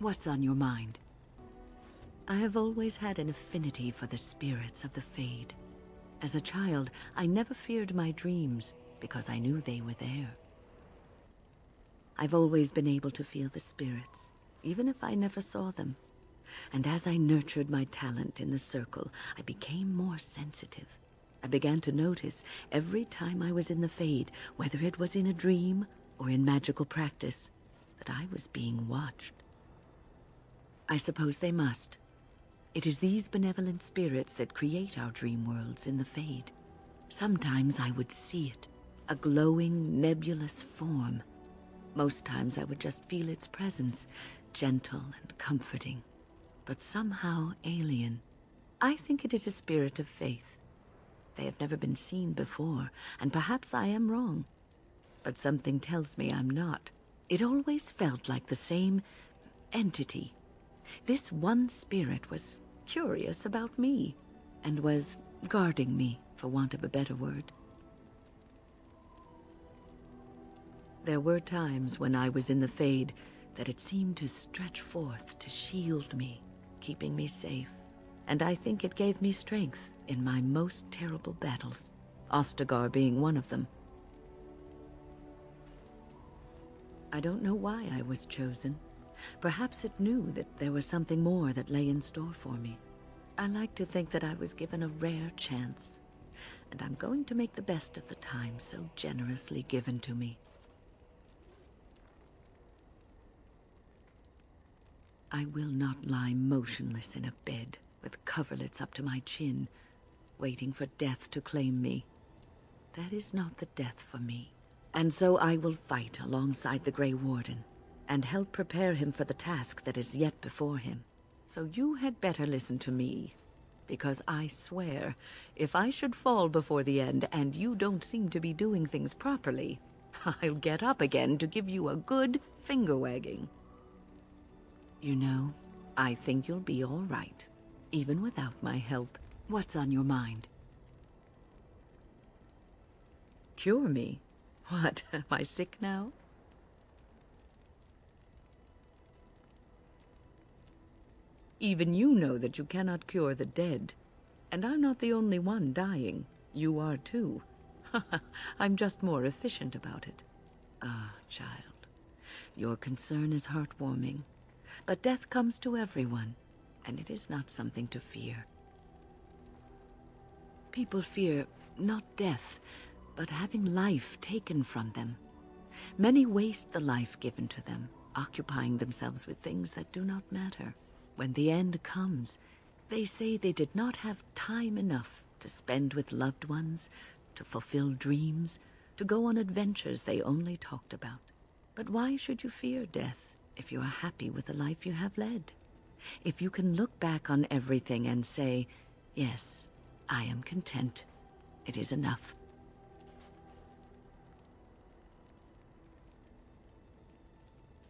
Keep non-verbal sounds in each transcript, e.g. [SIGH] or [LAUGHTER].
What's on your mind? I have always had an affinity for the spirits of the Fade. As a child, I never feared my dreams because I knew they were there. I've always been able to feel the spirits, even if I never saw them. And as I nurtured my talent in the circle, I became more sensitive. I began to notice every time I was in the Fade, whether it was in a dream or in magical practice, that I was being watched. I suppose they must. It is these benevolent spirits that create our dream worlds in the Fade. Sometimes I would see it, a glowing, nebulous form. Most times I would just feel its presence, gentle and comforting, but somehow alien. I think it is a spirit of faith. They have never been seen before, and perhaps I am wrong. But something tells me I'm not. It always felt like the same entity. This one spirit was curious about me, and was guarding me, for want of a better word. There were times when I was in the Fade that it seemed to stretch forth to shield me, keeping me safe, and I think it gave me strength in my most terrible battles, Ostagar being one of them. I don't know why I was chosen. Perhaps it knew that there was something more that lay in store for me. I like to think that I was given a rare chance, and I'm going to make the best of the time so generously given to me. I will not lie motionless in a bed with coverlets up to my chin, waiting for death to claim me. That is not the death for me. And so I will fight alongside the Grey Warden and help prepare him for the task that is yet before him. So you had better listen to me, because I swear, if I should fall before the end and you don't seem to be doing things properly, [LAUGHS] I'll get up again to give you a good finger wagging. You know, I think you'll be all right, even without my help. What's on your mind? Cure me? [LAUGHS] What, am I sick now? Even you know that you cannot cure the dead. And I'm not the only one dying. You are too. [LAUGHS] I'm just more efficient about it. Ah, child, your concern is heartwarming. But death comes to everyone, and it is not something to fear. People fear not death, but having life taken from them. Many waste the life given to them, occupying themselves with things that do not matter. When the end comes, they say they did not have time enough to spend with loved ones, to fulfill dreams, to go on adventures they only talked about. But why should you fear death? if you are happy with the life you have led. If you can look back on everything and say, yes, I am content. It is enough.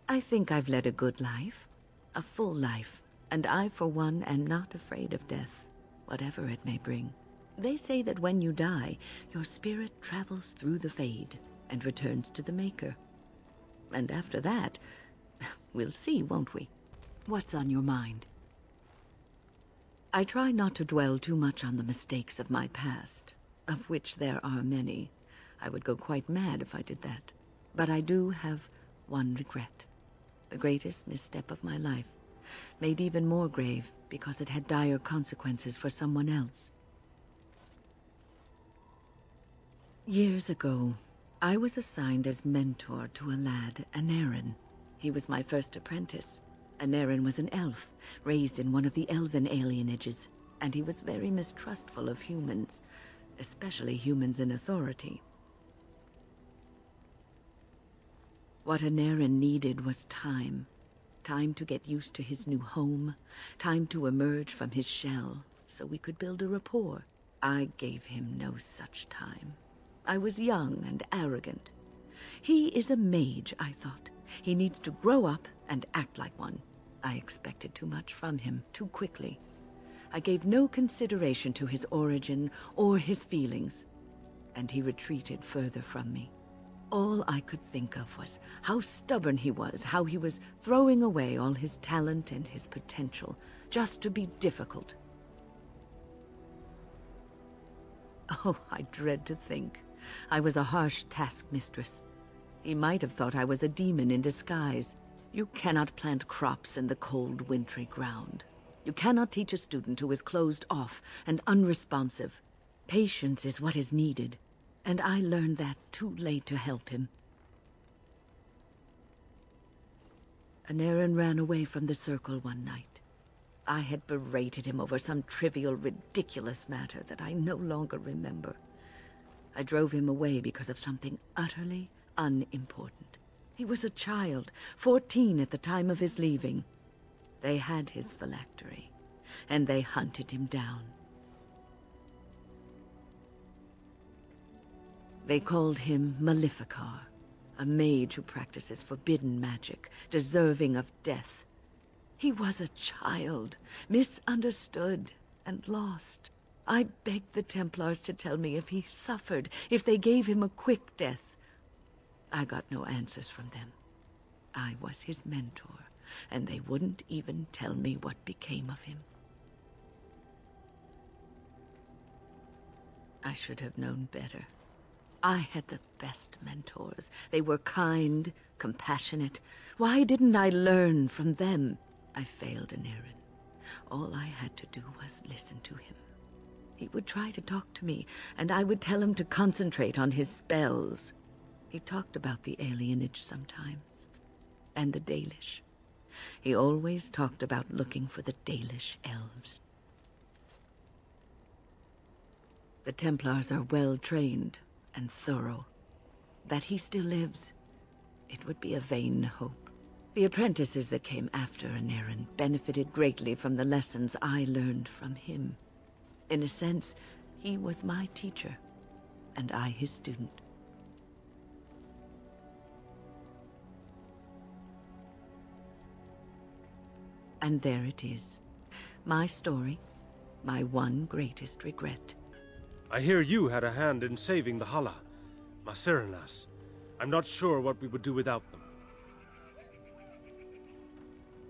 I think I've led a good life, a full life, and I, for one, am not afraid of death, whatever it may bring. They say that when you die, your spirit travels through the Fade and returns to the Maker. And after that, [LAUGHS] We'll see, won't we? What's on your mind? I try not to dwell too much on the mistakes of my past, of which there are many. I would go quite mad if I did that. But I do have one regret. The greatest misstep of my life, made even more grave because it had dire consequences for someone else. Years ago, I was assigned as mentor to a lad, Aneirin. He was my first apprentice. Aneirin was an elf, raised in one of the elven alienages, and he was very mistrustful of humans, especially humans in authority. What Aneirin needed was time. Time to get used to his new home, time to emerge from his shell, so we could build a rapport. I gave him no such time. I was young and arrogant. He is a mage, I thought. He needs to grow up and act like one. I expected too much from him too quickly. I gave no consideration to his origin or his feelings, and he retreated further from me. All I could think of was how stubborn he was, how he was throwing away all his talent and his potential just to be difficult. Oh, I dread to think. I was a harsh taskmistress. He might have thought I was a demon in disguise. You cannot plant crops in the cold, wintry ground. You cannot teach a student who is closed off and unresponsive. Patience is what is needed, and I learned that too late to help him. Aneirin ran away from the circle one night. I had berated him over some trivial, ridiculous matter that I no longer remember. I drove him away because of something utterly unimportant. He was a child, fourteen at the time of his leaving. They had his phylactery, and they hunted him down. They called him Maleficar, a mage who practices forbidden magic, deserving of death. He was a child, misunderstood and lost. I begged the Templars to tell me if he suffered, if they gave him a quick death. I got no answers from them. I was his mentor, and they wouldn't even tell me what became of him. I should have known better. I had the best mentors. They were kind, compassionate. Why didn't I learn from them? I failed Aneirin. All I had to do was listen to him. He would try to talk to me, and I would tell him to concentrate on his spells. He talked about the alienage sometimes, and the Dalish. He always talked about looking for the Dalish elves. The Templars are well trained, and thorough. That he still lives, it would be a vain hope. The apprentices that came after Aneirin benefited greatly from the lessons I learned from him. In a sense, he was my teacher, and I his student. And there it is. My story, my one greatest regret. I hear you had a hand in saving the halla, Masiranas. I'm not sure what we would do without them.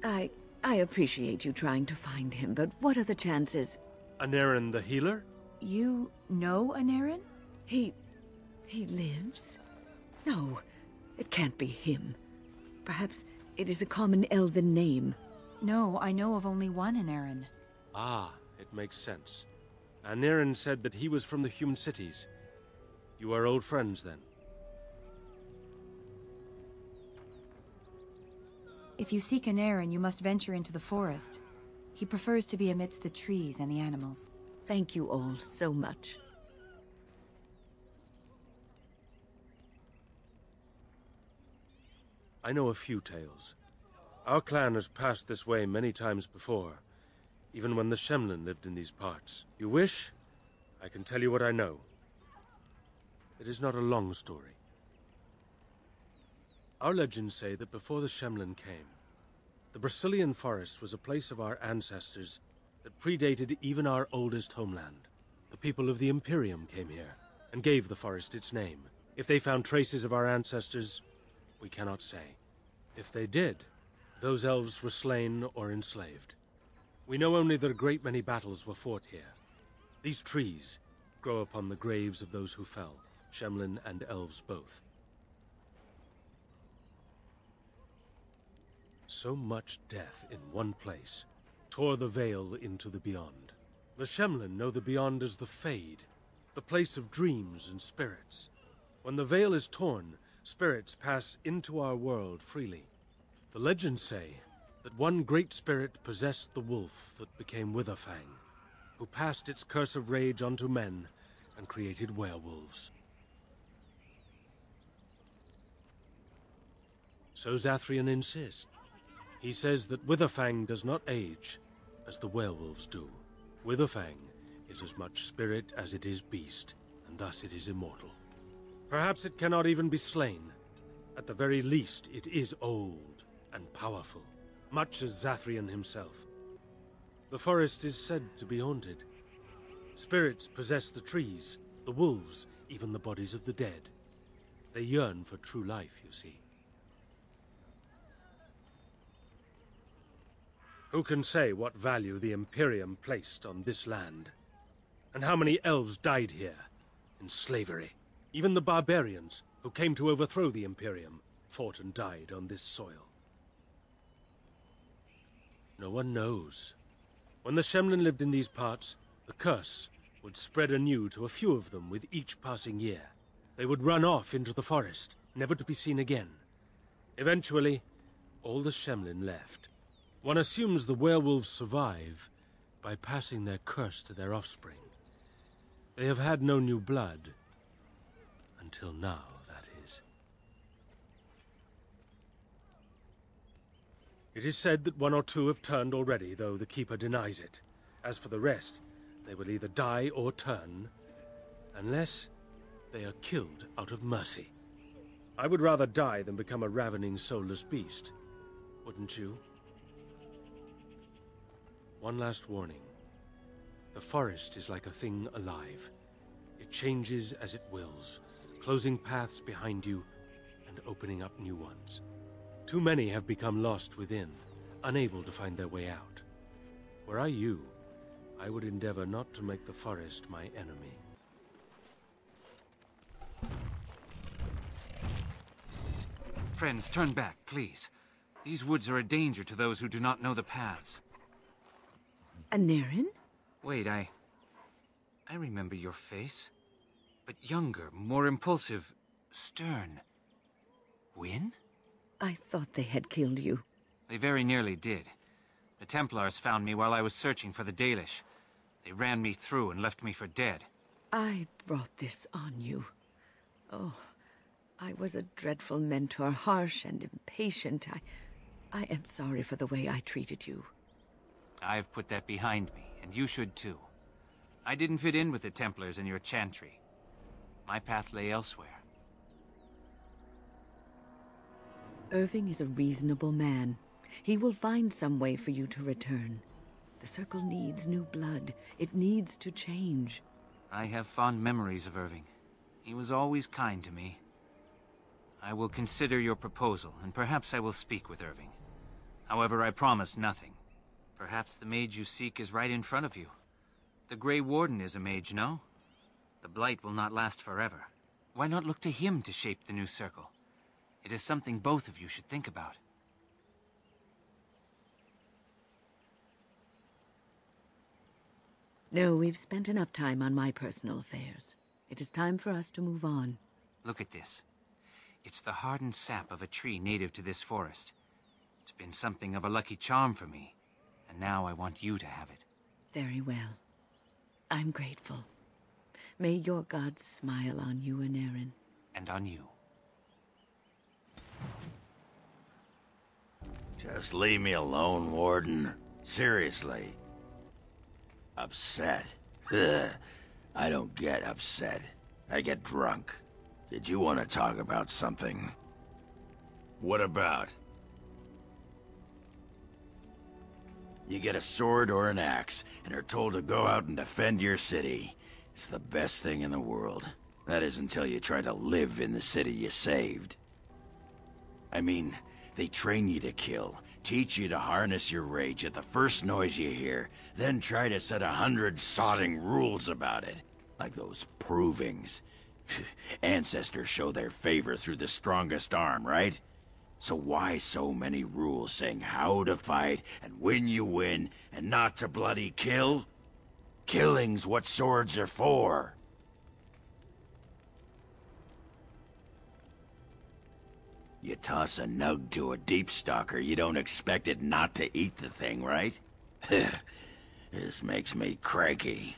I... I appreciate you trying to find him, but what are the chances? Aneirin the healer? You know Aneirin? He... he lives? No, it can't be him. Perhaps it is a common elven name. No, I know of only one Aneirin. Ah, it makes sense. Aneirin said that he was from the human cities. You are old friends, then? If you seek Aneirin, you must venture into the forest. He prefers to be amidst the trees and the animals. Thank you all so much. I know a few tales. Our clan has passed this way many times before even when the Shemlen lived in these parts. You wish? I can tell you what I know. It is not a long story. Our legends say that before the Shemlen came, the Brecilian forest was a place of our ancestors that predated even our oldest homeland. The people of the Imperium came here and gave the forest its name. If they found traces of our ancestors, we cannot say. If they did, those elves were slain or enslaved. We know only that a great many battles were fought here. These trees grow upon the graves of those who fell, Shemlen and elves both. So much death in one place tore the veil into the beyond. The Shemlen know the beyond as the Fade, the place of dreams and spirits. When the veil is torn, spirits pass into our world freely. The legends say that one great spirit possessed the wolf that became Witherfang, who passed its curse of rage onto men and created werewolves. So Zathrian insists. He says that Witherfang does not age, as the werewolves do. Witherfang is as much spirit as it is beast, and thus it is immortal. Perhaps it cannot even be slain. At the very least, it is old and powerful much as Zathrian himself. The forest is said to be haunted. Spirits possess the trees, the wolves, even the bodies of the dead. They yearn for true life, you see. Who can say what value the Imperium placed on this land? And how many elves died here, in slavery? Even the barbarians, who came to overthrow the Imperium, fought and died on this soil. No one knows. When the Shemlen lived in these parts, the curse would spread anew to a few of them with each passing year. They would run off into the forest, never to be seen again. Eventually, all the Shemlen left. One assumes the werewolves survive by passing their curse to their offspring. They have had no new blood. Until now, that is. It is said that one or two have turned already, though the Keeper denies it. As for the rest, they will either die or turn, unless they are killed out of mercy. I would rather die than become a ravening, soulless beast. Wouldn't you? One last warning. The forest is like a thing alive. It changes as it wills, closing paths behind you and opening up new ones. Too many have become lost within, unable to find their way out. Were I you, I would endeavor not to make the forest my enemy. Friends, turn back, please. These woods are a danger to those who do not know the paths. Aneirin? Wait, I... I remember your face. But younger, more impulsive, stern. Wynne? I thought they had killed you. They very nearly did. The Templars found me while I was searching for the Dalish. They ran me through and left me for dead. I brought this on you. Oh, I was a dreadful mentor, harsh and impatient. I, I am sorry for the way I treated you. I've put that behind me, and you should too. I didn't fit in with the Templars in your chantry. My path lay elsewhere. Irving is a reasonable man. He will find some way for you to return. The Circle needs new blood. It needs to change. I have fond memories of Irving. He was always kind to me. I will consider your proposal, and perhaps I will speak with Irving. However, I promise nothing. Perhaps the mage you seek is right in front of you. The Grey Warden is a mage, no? The Blight will not last forever. Why not look to him to shape the new circle? It is something both of you should think about. No, we've spent enough time on my personal affairs. It is time for us to move on. Look at this. It's the hardened sap of a tree native to this forest. It's been something of a lucky charm for me, and now I want you to have it. Very well. I'm grateful. May your gods smile on you Aneirin. And on you. Just leave me alone, Warden. Seriously. Upset? I don't get upset. I get drunk. Did you want to talk about something? What about? You get a sword or an axe, and are told to go out and defend your city. It's the best thing in the world. That is until you try to live in the city you saved. I mean, they train you to kill, teach you to harness your rage at the first noise you hear, then try to set a hundred sodding rules about it. Like those provings. [LAUGHS] Ancestors show their favor through the strongest arm, right? So why so many rules saying how to fight, and when you win, and not to bloody kill? Killing's what swords are for. You toss a nug to a deep stalker, you don't expect it not to eat the thing, right? [LAUGHS] this makes me cranky.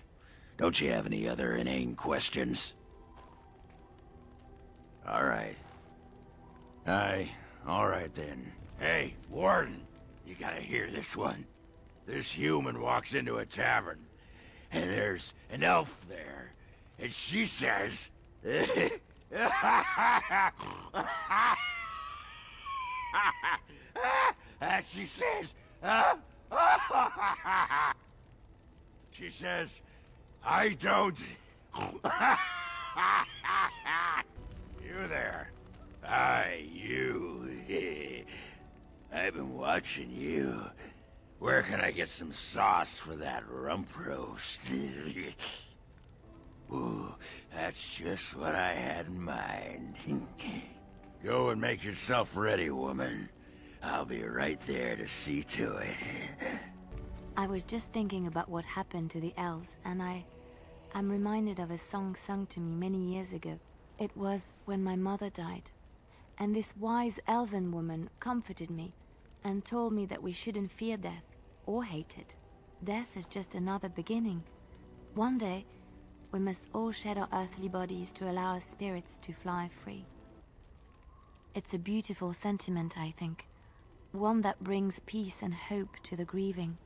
Don't you have any other inane questions? Alright. Aye, alright then. Hey, Warden, you gotta hear this one. This human walks into a tavern, and there's an elf there, and she says... [LAUGHS] [LAUGHS] [LAUGHS] As she says, [LAUGHS] she says, I don't. [LAUGHS] You there. Hi, you. I've been watching you. Where can I get some sauce for that rump roast? Ooh, that's just what I had in mind. Go and make yourself ready, woman. I'll be right there to see to it. [LAUGHS] I was just thinking about what happened to the elves, and I... I'm reminded of a song sung to me many years ago. It was when my mother died. And this wise elven woman comforted me and told me that we shouldn't fear death or hate it. Death is just another beginning. One day, we must all shed our earthly bodies to allow our spirits to fly free. It's a beautiful sentiment, I think. One that brings peace and hope to the grieving.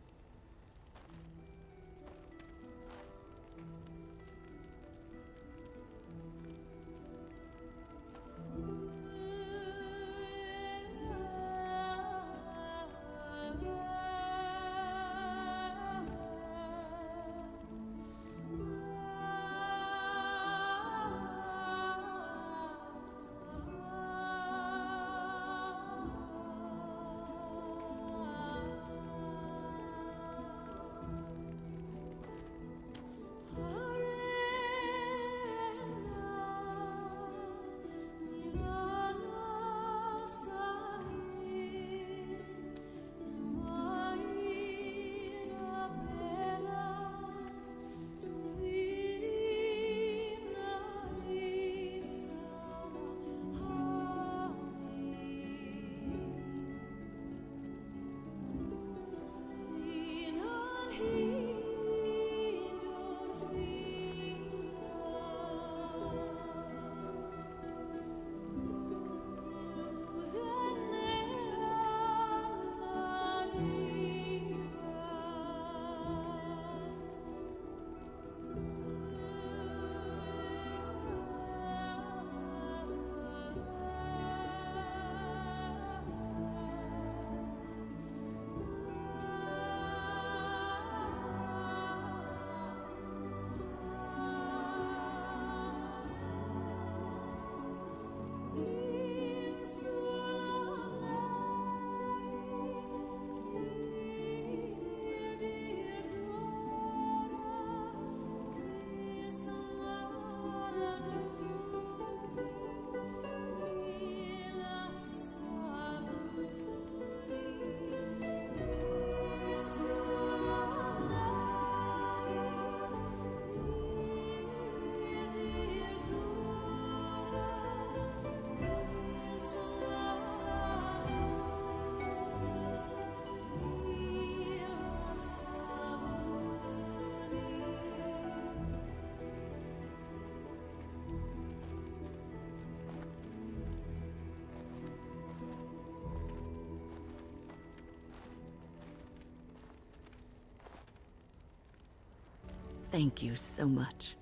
Thank you so much.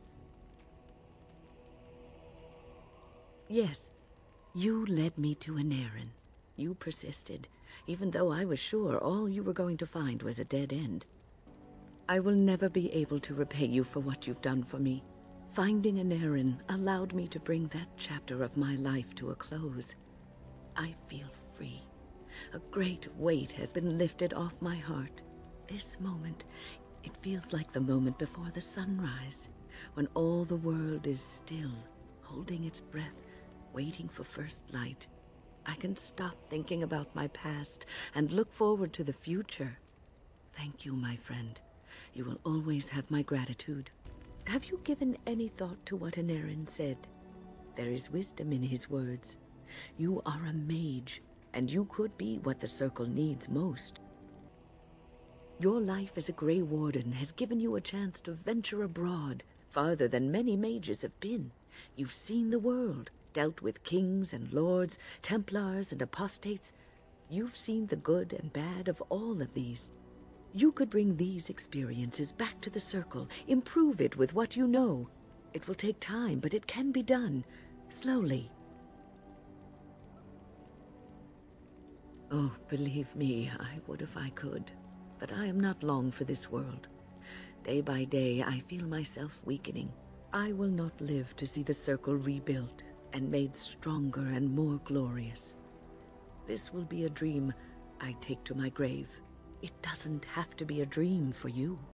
Yes, you led me to Aneirin. You persisted, even though I was sure all you were going to find was a dead end. I will never be able to repay you for what you've done for me. Finding Aneirin allowed me to bring that chapter of my life to a close. I feel free. A great weight has been lifted off my heart. This moment feels like the moment before the sunrise, when all the world is still, holding its breath, waiting for first light. I can stop thinking about my past and look forward to the future. Thank you, my friend. You will always have my gratitude. Have you given any thought to what Aneirin said? There is wisdom in his words. You are a mage, and you could be what the Circle needs most. Your life as a Grey Warden has given you a chance to venture abroad, farther than many mages have been. You've seen the world, dealt with kings and lords, Templars and apostates. You've seen the good and bad of all of these. You could bring these experiences back to the Circle, improve it with what you know. It will take time, but it can be done. Slowly. Oh, believe me, I would if I could but I am not long for this world. Day by day, I feel myself weakening. I will not live to see the circle rebuilt. and made stronger and more glorious. This will be a dream I take to my grave. It doesn't have to be a dream for you.